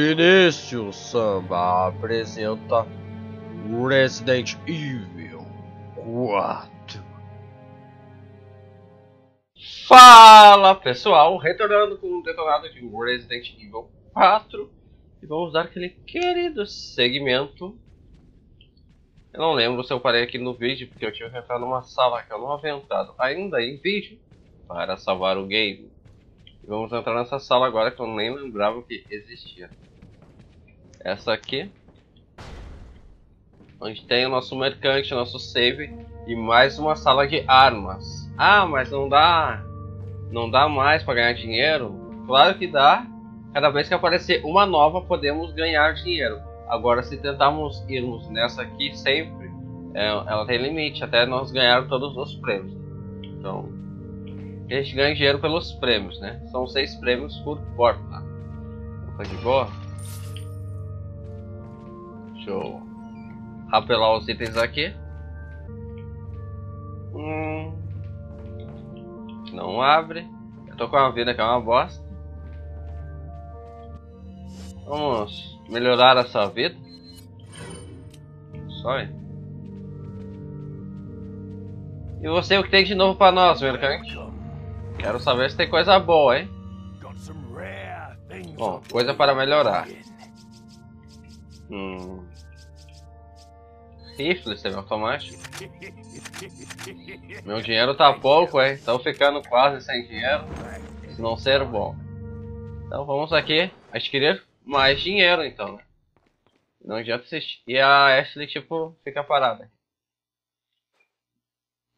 Vinícius Samba apresenta Resident Evil 4. Fala pessoal, retornando com um detonado de Resident Evil 4 e vamos dar aquele querido segmento. Eu não lembro se eu parei aqui no vídeo porque eu tive que entrar numa sala que eu não havia entrado ainda em vídeo para salvar o game. Vamos entrar nessa sala agora que eu nem lembrava que existia. Essa aqui. Onde tem o nosso mercante, o nosso save e mais uma sala de armas. Ah, mas não dá. Não dá mais para ganhar dinheiro? Claro que dá. Cada vez que aparecer uma nova, podemos ganhar dinheiro. Agora, se tentarmos irmos nessa aqui sempre, é, ela tem limite até nós ganhar todos os prêmios. Então, a gente ganha dinheiro pelos prêmios, né? São seis prêmios por porta. Tá de boa? Deixa eu rapelar os itens aqui. Hum, não abre. Eu tô com uma vida que é uma bosta. Vamos melhorar essa vida. Só aí. E você, o que tem de novo pra nós, mercante? Quero saber se tem coisa boa, hein? Bom, coisa para melhorar. Hum. Rifle semi-automático. Meu dinheiro tá pouco, hein? Estou ficando quase sem dinheiro. Se não ser bom. Então vamos aqui adquirir mais dinheiro, então? Não adianta assistir. E a Ashley, tipo, fica parada.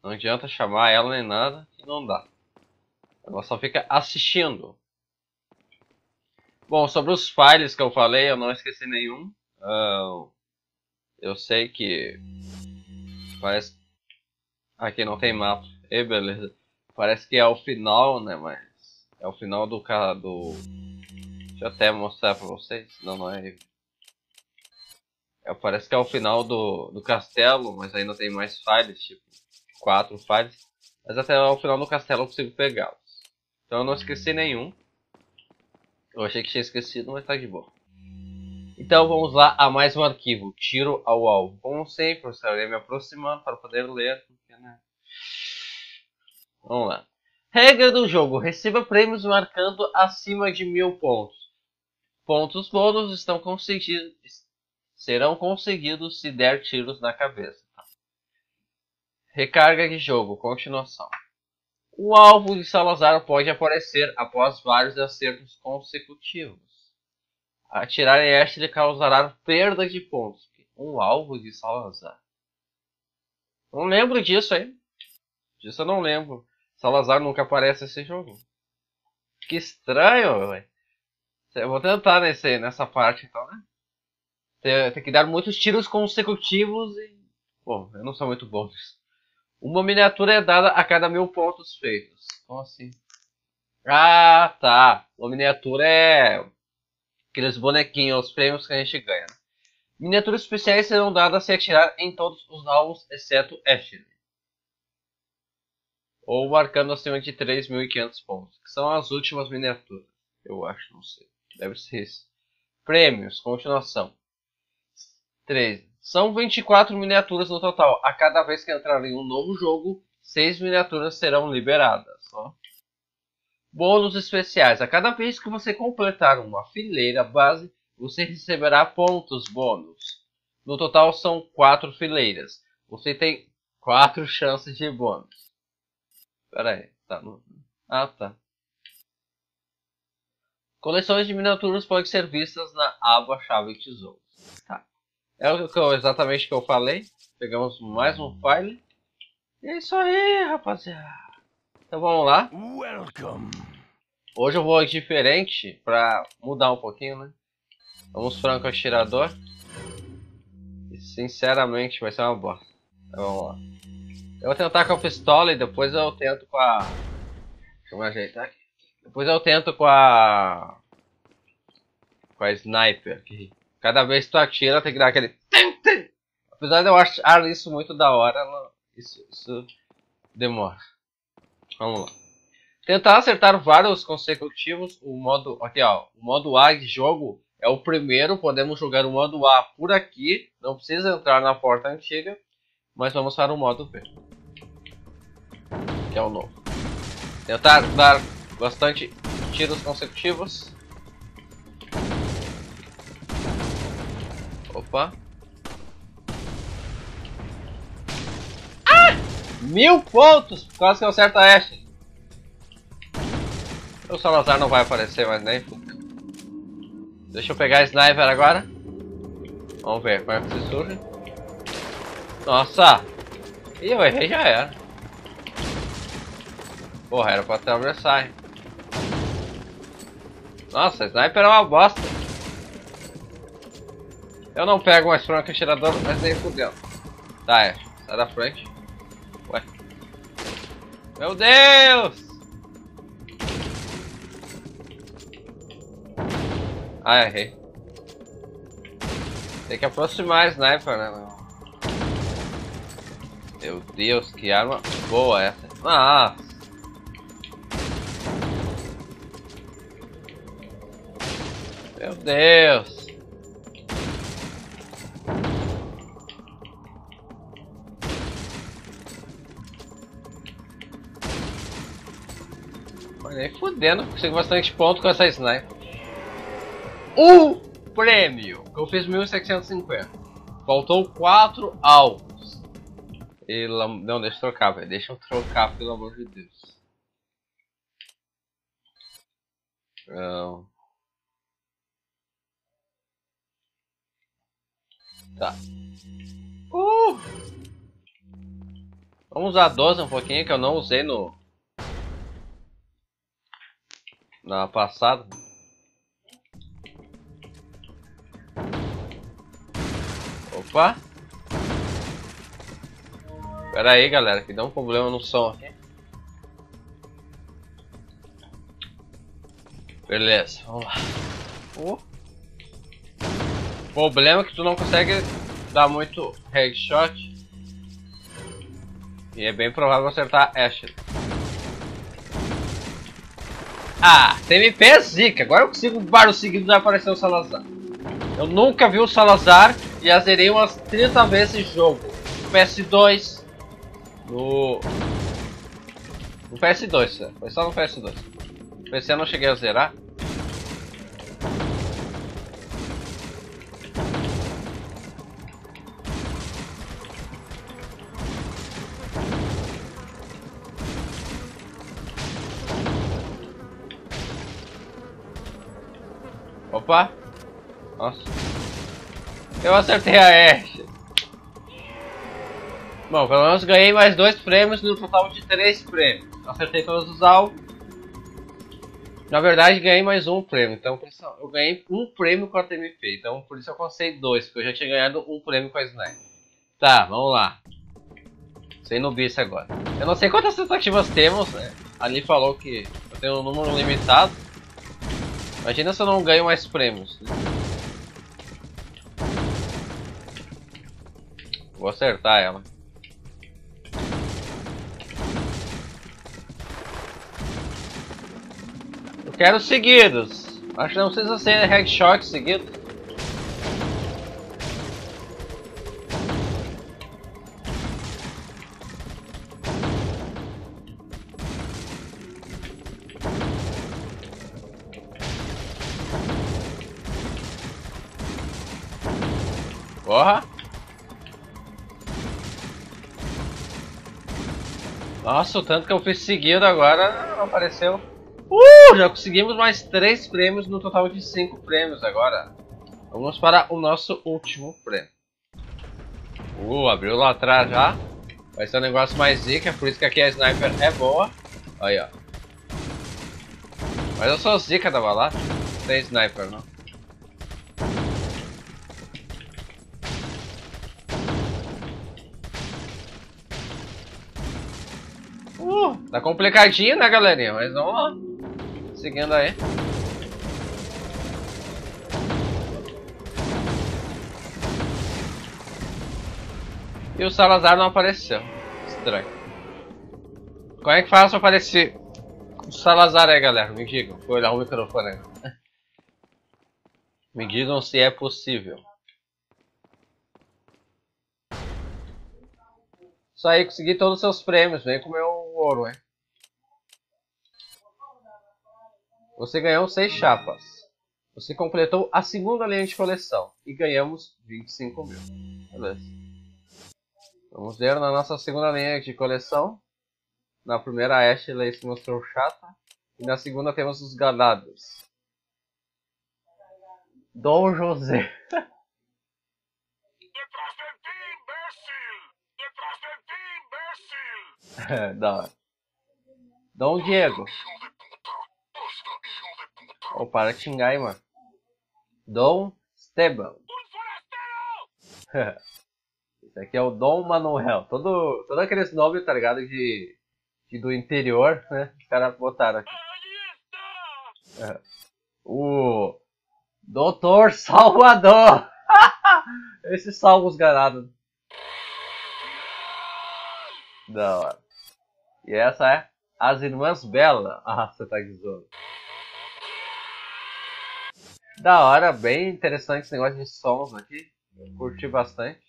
Não adianta chamar ela nem nada, que não dá. Ela só fica assistindo. Bom, sobre os files que eu falei, eu não esqueci nenhum. Uh, eu sei que parece aqui não tem mapa. E beleza. Parece que é o final, né? Mas é o final do cara do. Deixa eu até mostrar pra vocês. Não, não é. é parece que é o final do, do castelo, mas ainda tem mais files, tipo quatro files. Mas até o final do castelo eu consigo pegá-los. Então eu não esqueci nenhum. Eu achei que tinha esquecido, mas tá de boa. Então vamos lá a mais um arquivo, tiro ao alvo. Como sempre, eu estarei me aproximando para poder ler. Porque, né? Vamos lá. Regra do jogo, receba prêmios marcando acima de mil pontos. Pontos bônus estão conseguidos, serão conseguidos se der tiros na cabeça. Recarga de jogo, continuação. O alvo de Salazar pode aparecer após vários acertos consecutivos. Atirar em Ashley causará perda de pontos. Um alvo de Salazar. Não lembro disso aí. Disso eu não lembro. Salazar nunca aparece nesse jogo. Que estranho, velho. Eu vou tentar nesse, nessa parte então, né? Tem, tem, que dar muitos tiros consecutivos e. Bom, eu não sou muito bom nisso. Uma miniatura é dada a cada mil pontos feitos. Como assim? Ah, tá. Uma miniatura é aqueles bonequinhos, os prêmios que a gente ganha. Miniaturas especiais serão dadas se atirar em todos os alvos, exceto Ashley. Ou marcando acima de 3.500 pontos, que são as últimas miniaturas. Eu acho, não sei. Deve ser isso. Prêmios, continuação. 13. São 24 miniaturas no total. A cada vez que entrar em um novo jogo, 6 miniaturas serão liberadas. Ó. Bônus especiais. A cada vez que você completar uma fileira base, você receberá pontos bônus. No total são 4 fileiras. Você tem 4 chances de bônus. Pera aí. Tá no... Ah, tá. Coleções de miniaturas podem ser vistas na aba chave tesouro. Tá. É o que eu, exatamente o que eu falei. Pegamos mais um file. E é isso aí, rapaziada. Então vamos lá. Welcome. Hoje eu vou diferente pra mudar um pouquinho, né? Vamos franco atirador. E sinceramente vai ser uma bosta. Então vamos lá. Eu vou tentar com a pistola e depois eu tento com a. Deixa eu me ajeitar aqui. Depois eu tento com a. Com a sniper. Cada vez que tu atira tem que dar aquele. Apesar de eu achar isso muito da hora, isso, isso demora. Vamos lá. Tentar acertar vários consecutivos, o modo, aqui ó, o modo A de jogo É o primeiro, podemos jogar o modo A por aqui. Não precisa entrar na porta antiga. Mas vamos para o modo B. Que é o novo. Tentar dar bastante tiros consecutivos. Opa. Ah! Mil pontos! Quase que eu acerto a Ashe. O Salazar não vai aparecer mais nem. Deixa eu pegar a sniper agora. Vamos ver como é que se surge. Nossa! Ih, eu errei já era. Porra, era pra atravessar. Nossa, sniper é uma bosta. Eu não pego mais franco atirador, mas nem fudeu. Tá, é. Sai da frente. Ué. Meu Deus! Ah, errei. Tem que aproximar a sniper, né? Meu Deus, que arma boa essa. Nossa! Meu Deus! Mas nem fudendo, consigo bastante ponto com essa sniper o prêmio. Eu fiz 1750. Faltou 4 alvos. E, não, deixa eu trocar, velho. Deixa eu trocar, pelo amor de Deus. Não. Tá. Uh! Vamos usar 12 um pouquinho, que eu não usei no... Na passada. Opa! Pera aí, galera, que dá um problema no som aqui. Beleza, vamos lá. Uh. Problema é que tu não consegue dar muito headshot. E é bem provável acertar Asher. Ah, TMP é zica. Agora eu consigo vários seguidos vai aparecer o Salazar. Eu nunca vi o Salazar já zerei umas 30 vezes esse jogo. No PS2. No. No PS2, foi só no PS2. No PC eu não cheguei a zerar. Opa! Nossa. Eu acertei a Ashe. Bom, pelo menos ganhei mais dois prêmios no total de três prêmios. Acertei todos os alvos. Na verdade, ganhei mais um prêmio. Então, eu ganhei um prêmio com a TMP. Então, por isso eu consegui dois, porque eu já tinha ganhado um prêmio com a Sniper. Tá, vamos lá. Sem nubice agora. Eu não sei quantas tentativas temos. Né? Ali falou que eu tenho um número limitado. Imagina se eu não ganho mais prêmios. Vou acertar ela. Eu quero seguidos. Acho que não precisa ser headshot seguido. Nossa, o tanto que eu fiz seguido agora não apareceu. Uh, já conseguimos mais 3 prêmios no total de 5 prêmios agora. Vamos para o nosso último prêmio. Uh, abriu lá atrás já. Vai ser um negócio mais zica, por isso que aqui a sniper é boa. Aí, ó. Mas eu sou zica da balada. Não tem sniper, não. Uh, tá complicadinho, né, galerinha? Mas vamos lá. Seguindo aí. E o Salazar não apareceu. Estranho. Como é que faz pra aparecer o Salazar aí, galera? Me digam. Vou olhar o microfone aí. Me digam se é possível. Isso aí, consegui todos os seus prêmios. Vem comer o ouro, hein? Você ganhou 6 chapas. Você completou a segunda linha de coleção e ganhamos 25 mil. Beleza. Vamos ver na nossa segunda linha de coleção. Na primeira, a Ashley se mostrou chata. E na segunda temos os ganados. Dom José. da hora. Dom Diego. Oh, para de xingar aí, mano. Dom Esteban. Esse aqui é o Dom Manuel. Todo, todo aqueles nomes, tá ligado? De, de do interior, né? Os caras botaram aqui. ¡Ahí está! O Doutor Salvador. Esse salva os ganados. Da hora. E essa é As Irmãs Bela. Ah, você tá guizando. Da hora, bem interessante esse negócio de sons aqui. Curti bastante.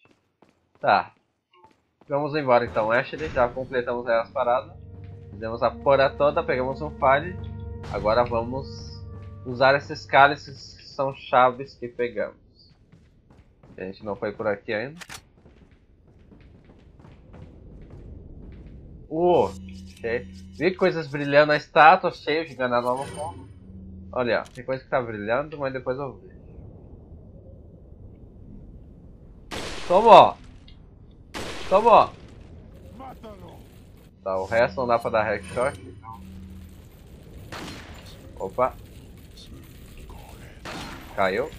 Tá. Vamos embora então, Ashley. Já completamos as paradas. Fizemos a porra toda, pegamos um file. Agora vamos usar esses cálices que são chaves que pegamos. A gente não foi por aqui ainda. Uh, cheio. Vi coisas brilhando na estátua, cheio de ganado lá no. Olha, ó, tem coisa que tá brilhando, mas depois eu vejo. Toma, ó. Toma, ó. Tá, o resto não dá pra dar headshot. então. Opa. Caiu.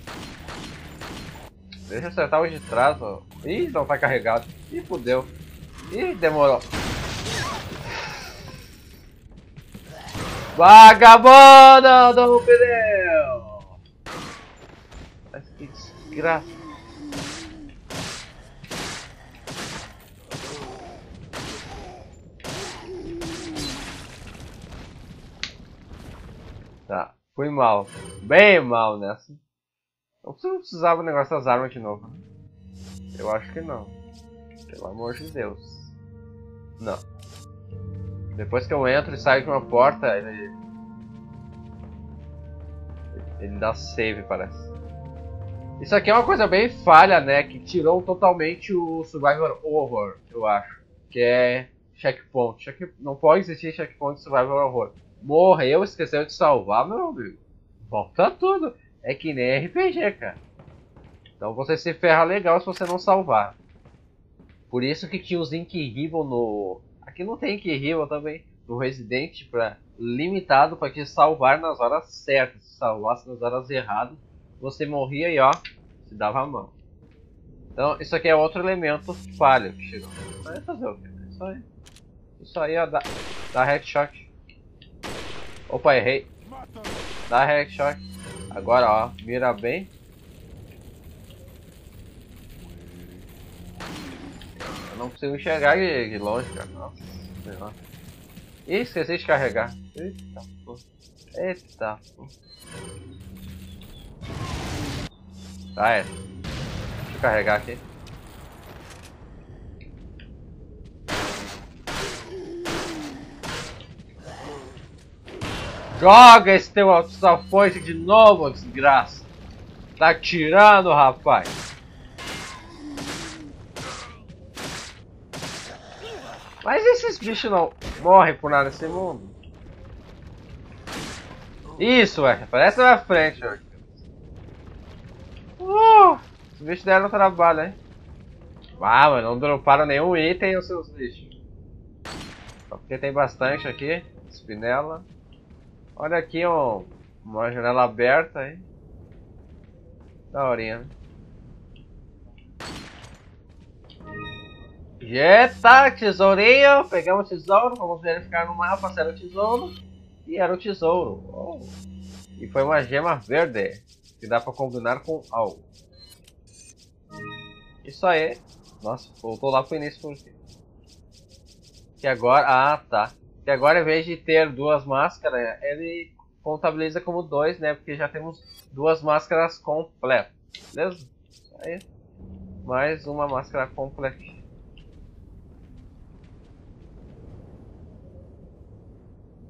Deixa eu acertar o de trás, ó. Ih, não tá carregado. Ih, fudeu. Ih, demorou. Vagabundo do pneu! Mas que desgraça. Tá, fui mal. Bem mal nessa. Não não precisava o negócio das armas de novo. Eu acho que não. Pelo amor de Deus. Não. Depois que eu entro e saio de uma porta, ele. Ele dá save, parece. Isso aqui é uma coisa bem falha, né? Que tirou totalmente o Survivor Horror, eu acho. Que é checkpoint. Check... Não pode existir checkpoint Survivor Horror. Morreu, esqueceu de salvar, meu amigo. Volta tudo. É que nem RPG, cara. Então você se ferra legal se você não salvar. Por isso que tinha os Ribbon no. Aqui não tem Ink Ribbon também. No Resident pra... limitado para te salvar nas horas certas. Se salvasse nas horas erradas, você morria e ó, se dava a mão. Então isso aqui é outro elemento falho que chegou. Vai fazer o quê? Isso aí. Isso aí ó, dá, dá headshot. Opa, errei. Dá headshot. Agora ó, mira bem. Não consigo enxergar de, de longe, cara. Nossa, sei lá. Ih, esqueci de carregar. Eita, pô. Eita, pô. Tá, é. Deixa eu carregar aqui. Joga esse teu alto-foice de novo, desgraça. Tá tirando, rapaz. Mas esses bichos não morrem por nada nesse mundo. Isso, é. Parece na frente, ó. Uh, os bichos deram trabalho, hein? Ah, mas não droparam nenhum item os seus bichos. Só porque tem bastante aqui. Espinela. Olha aqui um, uma janela aberta aí. Daorinha, né? Eita, tesourinho! Pegamos o tesouro, vamos verificar no mapa se era o tesouro. E era o tesouro. Oh. E foi uma gema verde, que dá pra combinar com algo. Isso aí. Nossa, voltou lá pro início por quê? Que agora... Ah, tá. Que agora, em vez de ter duas máscaras, ele contabiliza como dois, né? Porque já temos duas máscaras completas. Beleza? Isso aí. Mais uma máscara completa.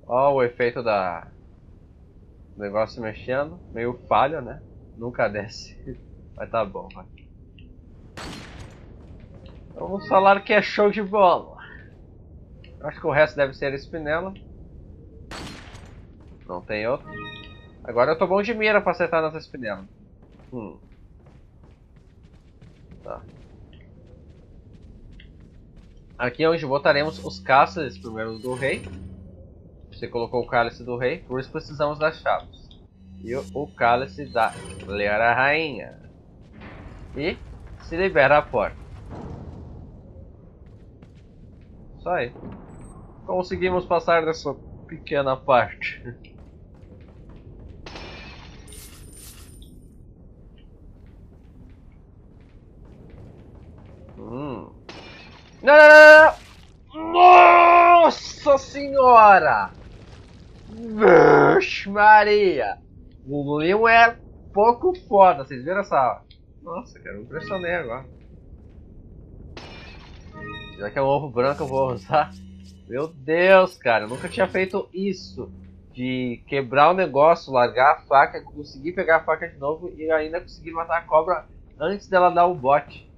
Ó o efeito da o negócio mexendo, meio falho, né? Nunca desce. Mas tá bom, vai. Vamos falar que é show de bola. Acho que o resto deve ser espinela. Não tem outro. Agora eu tô bom de mira pra acertar nessa espinela. Hum. Tá. Aqui é onde botaremos os cálices primeiro do rei. Você colocou o cálice do rei, por isso precisamos das chaves. E o, cálice da Leara Rainha. E se libera a porta. Isso aí. Conseguimos passar dessa pequena parte. hum. Não, não, não, não! Nossa senhora! Vixe Maria! O Leon é pouco foda, vocês viram essa... Nossa, cara, eu impressionei agora. Já que é um ovo branco eu vou usar. Meu Deus, cara, eu nunca tinha feito isso. De quebrar o negócio, largar a faca, conseguir pegar a faca de novo e ainda conseguir matar a cobra antes dela dar o bote.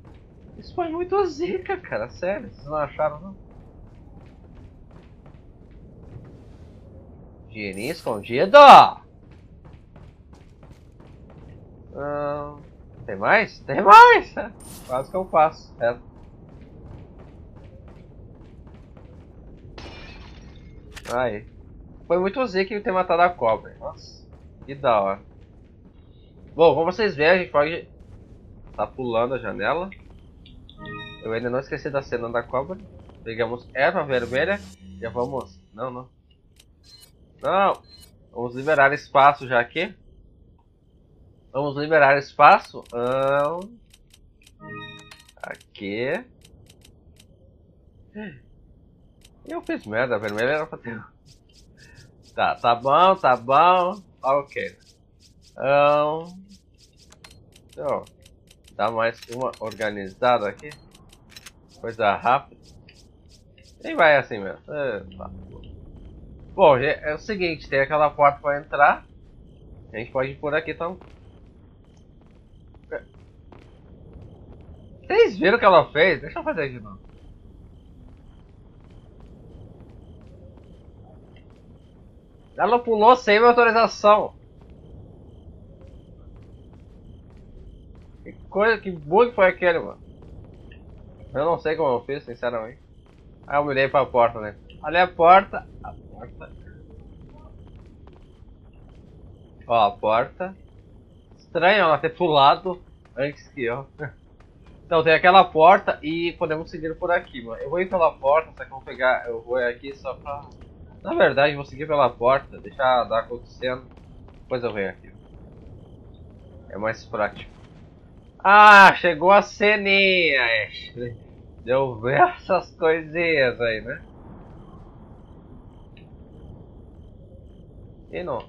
Isso foi muito zica, cara, sério, vocês não acharam não? Dinheirinho escondido! tem mais? Tem mais! Quase que eu passo. É. Aí. Foi muito zica ter matado a cobra. Nossa, que da hora. Bom, como vocês veem, a gente pode tá pulando a janela. Eu ainda não esqueci da cena da cobra. Pegamos erva vermelha. Já vamos... Não, não. Não! Vamos liberar espaço já aqui. Vamos liberar espaço. Um... Aqui. Eu fiz merda, vermelha era pra ter. Tá, tá bom, tá bom. Ok. Um... Então, dá mais uma organizada aqui. Coisa rápida. E vai assim mesmo. É, tá. Bom, é o seguinte, tem aquela porta para entrar. A gente pode ir por aqui, então. Vocês viram o que ela fez? Deixa eu fazer de novo. Ela pulou sem minha autorização. Que coisa, que bug foi aquele, mano? Eu não sei como eu fiz, sinceramente. Aí eu mirei pra porta, né? Olha a porta. A porta. Ó, a porta. Estranho ela ter pulado antes que eu. Então tem aquela porta e podemos seguir por aqui, mano. Eu vou ir pela porta, só que eu vou pegar. Eu vou aqui só pra. Na verdade, vou seguir pela porta, deixar dar acontecendo. Depois eu venho aqui. É mais prático. Ah, chegou a ceninha, Ashley. Deu ver essas coisinhas aí, né? E não.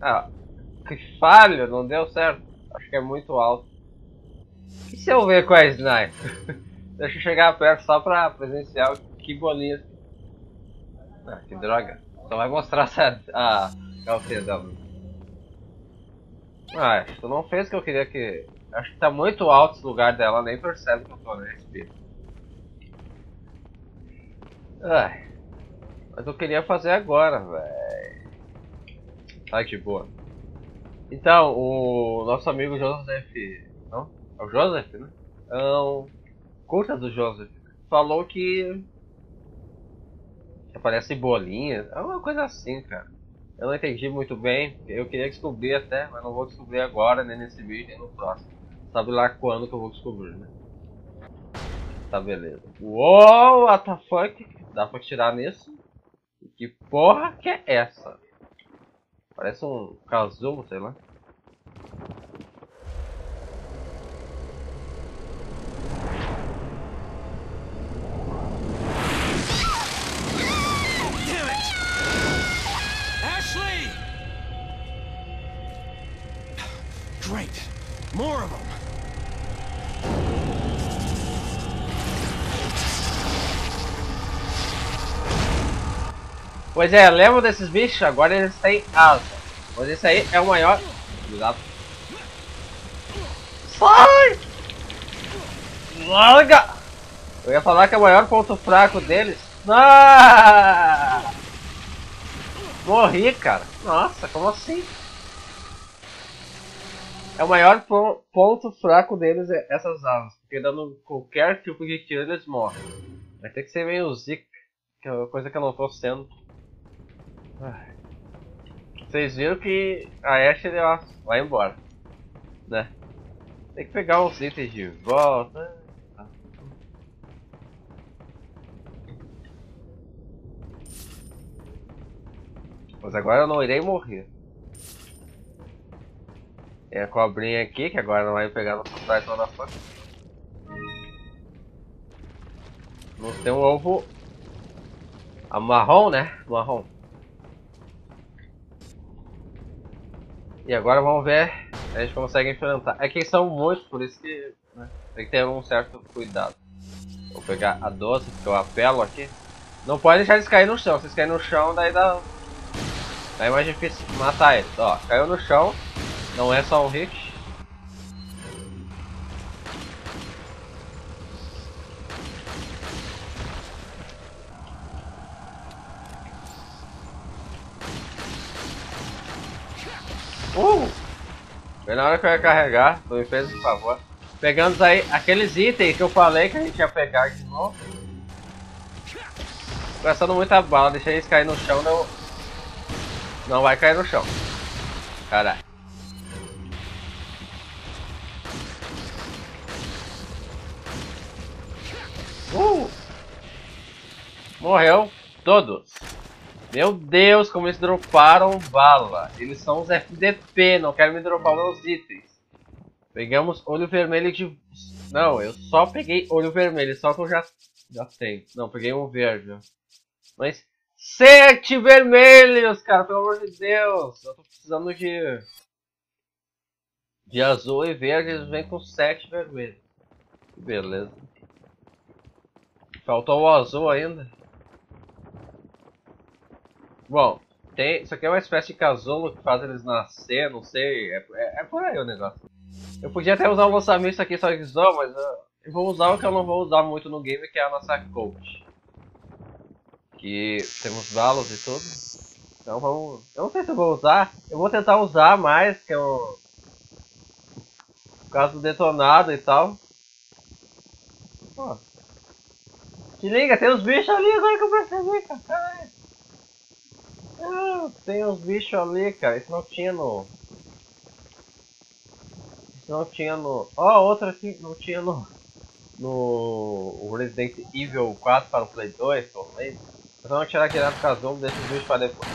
Ah, que falho, não deu certo. Acho que é muito alto. E se eu ver com a sniper? Deixa eu chegar perto só pra presenciar que bolinha. Ah, que droga. Só vai mostrar essa, a LTW. Ah, tu não fez o que eu queria que. Acho que tá muito alto esse lugar dela, nem percebe que eu tô na SP. Ai. Mas eu queria fazer agora, velho. Ai que boa. Então, o nosso amigo Joseph. Não? É o Joseph, né? Então, curta do Joseph. Falou que. Aparece bolinhas. É uma coisa assim, cara. Eu não entendi muito bem. Eu queria descobrir até, mas não vou descobrir agora, nem nesse vídeo, nem no próximo. Sabe lá quando que eu vou descobrir, né? Tá, beleza. Uou, what the fuck? Dá pra tirar nisso? Que porra que é essa? Parece um casulo, sei lá. Pois é, lembra desses bichos? Agora eles têm asa. Mas esse aí é o maior. Cuidado. Sai! Larga! Eu ia falar que é o maior ponto fraco deles. Ah! Morri, cara. Nossa, como assim? É o maior ponto fraco deles é essas asas. Porque dando qualquer tipo de tiro eles morrem. Vai ter que ser meio zica. É coisa que eu não tô sendo. Vocês viram que a Ashe ele, ó, vai embora. Né? Tem que pegar os itens de volta. Mas agora eu não irei morrer. Tem a cobrinha aqui, que agora não vai pegar no Titan da fã. Vamos ter um ovo a marrom, né? Marrom. E agora vamos ver se a gente consegue enfrentar. É que são muitos, por isso que né, tem que ter um certo cuidado. Vou pegar a 12, que eu apelo aqui. Não pode deixar eles cair no chão. Se eles caírem no chão, daí dá... Daí é mais difícil matar eles. Ó, caiu no chão. Não é só um hit. Uh! Foi na hora que eu ia carregar, tu me fez um favor. Pegamos aí aqueles itens que eu falei que a gente ia pegar de novo. Gastando muita bala, deixa eles cair no chão, não... Não vai cair no chão. Caralho. Uh! Morreu todos. Meu Deus, como eles droparam bala. Eles são os FDP, não quero me dropar meus itens. Pegamos olho vermelho de... Não, eu só peguei olho vermelho, só que eu já, já tenho. Não, peguei um verde. Mas... Sete vermelhos, cara, pelo amor de Deus. Eu tô precisando de... De azul e verde, eles vêm com sete vermelhos. Beleza. Faltou o azul ainda. Bom, tem, isso aqui é uma espécie de casulo que faz eles nascer, não sei, é, é, é por aí o negócio. Eu podia até usar o lançamento aqui só que só, mas uh, eu vou usar o que eu não vou usar muito no game, que é a nossa coach. Que temos balas e tudo. Então vamos. Eu não sei se eu vou usar. Eu vou tentar usar mais, que é o. Por causa do detonado e tal. Pô. Se liga, tem os bichos ali agora que eu percebi, cara. Ah, tem uns bichos ali, cara. Isso não tinha no. Isso não tinha no. Ó, oh, outra aqui não tinha no. No Resident Evil 4 para o Play 2, pelo menos. Mas vamos tirar direto do casulo desses bichos para depois.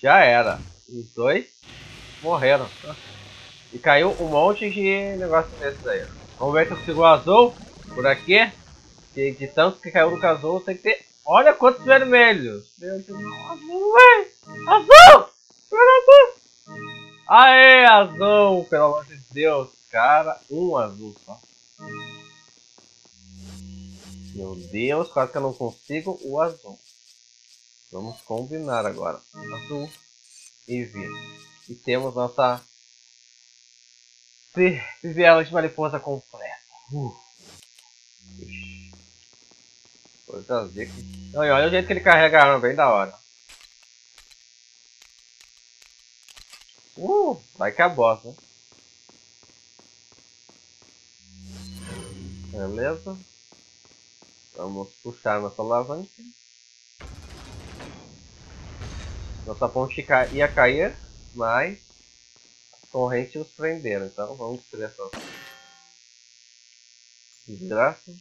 Já era. Os dois morreram. E caiu um monte de negócio desses aí. Vamos ver se eu consigo o azul por aqui. Que de tanto que caiu no casulo tem que ter. Olha quantos vermelhos! Meu Deus, azul, véi! Azul! azul! Aê, azul! Pelo amor de Deus, cara, um azul só. Meu Deus, quase que eu não consigo o azul. Vamos combinar agora. Azul e verde. E temos nossa Fivela de mariposa completa. Uh. Não, olha o jeito que ele carrega a arma, bem da hora. Uh, vai que é a bosta. Beleza. Vamos puxar nossa alavanca. Nossa ponte ia cair, mas corrente os prenderam, então vamos destruir essa desgraça.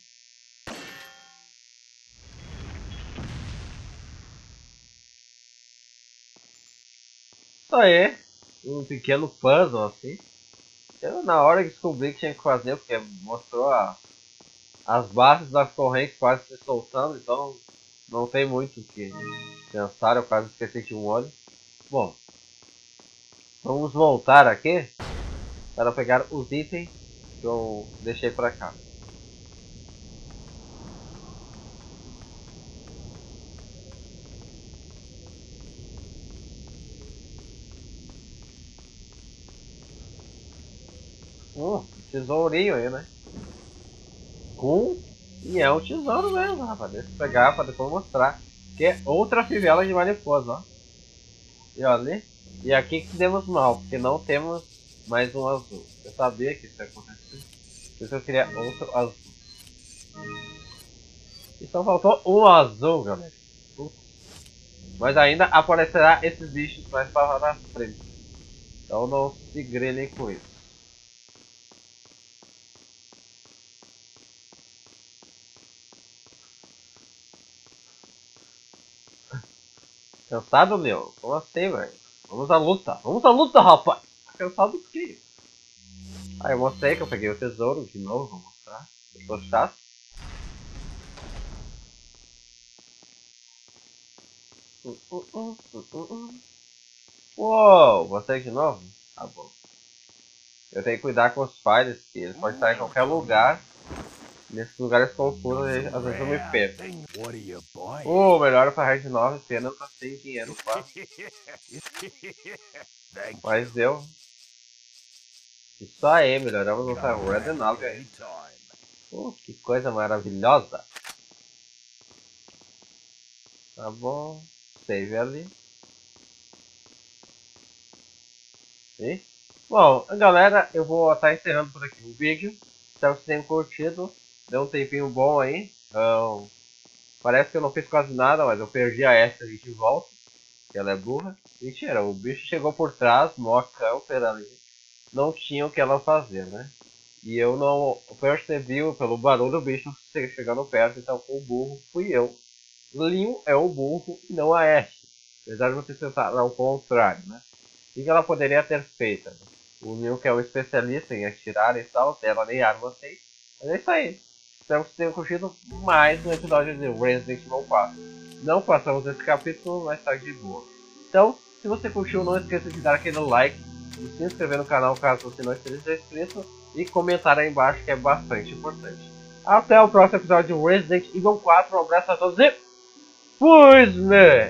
Isso aí, um pequeno puzzle assim. Eu na hora que descobri que tinha que fazer, porque mostrou a, as bases das correntes quase se soltando, então não tem muito o que pensar, eu quase esqueci de um olho. Bom, Vamos voltar aqui para pegar os itens que eu deixei pra cá. Uh, tesourinho aí, né? Com... E é um tesouro mesmo, rapaz. Deixa eu pegar pra depois mostrar. Que é outra fivela de mariposa, ó. E olha E aqui que demos mal, porque não temos mais um azul. Eu sabia que isso ia acontecer. Por isso eu queria outro azul. E só faltou um azul, galera. Mas ainda aparecerá esses bichos mais para frente. Então não se grelhem com isso. Cansado, meu? Como assim, velho? Vamos à luta. Vamos à luta, rapaz. Tá cansado do quê? Ah, eu mostrei que eu peguei o tesouro de novo. Vou mostrar. Eu tô chato. Uou, mostrei de novo? Tá bom. Eu tenho que cuidar com os pais, que eles podem estar em qualquer lugar Nesses lugares confusos, às vezes eu me perco. Oh, melhor pra Red 9, pena tá sem dinheiro fácil. Mas deu. Isso aí, melhoramos nossa Red 9 aí. Oh, que coisa maravilhosa. Tá bom. Save ali. E? Bom, galera, eu vou estar encerrando por aqui o vídeo. Espero que vocês tenham curtido deu um tempinho bom aí. Um, parece que eu não fiz quase nada, mas eu perdi a Esther ali de volta. Que ela é burra. Mentira, o bicho chegou por trás, mó camper ali. Não tinha o que ela fazer, né? E eu não percebi pelo barulho do bicho chegando perto, então o burro fui eu. Leon é o burro e não a Ashe. Apesar de você pensar ao contrário, né? O que ela poderia ter feito? O Leon que é um especialista em atirar e tal, ela nem arma tem. Mas é isso aí. Espero que vocês tenham curtido mais um episódio de Resident Evil 4. Não passamos esse capítulo, mas tá de boa. Então, se você curtiu, não esqueça de dar aquele like, de se inscrever no canal caso você não esteja inscrito e comentar aí embaixo que é bastante importante. Até o próximo episódio de Resident Evil 4. Um abraço a todos e fui, né?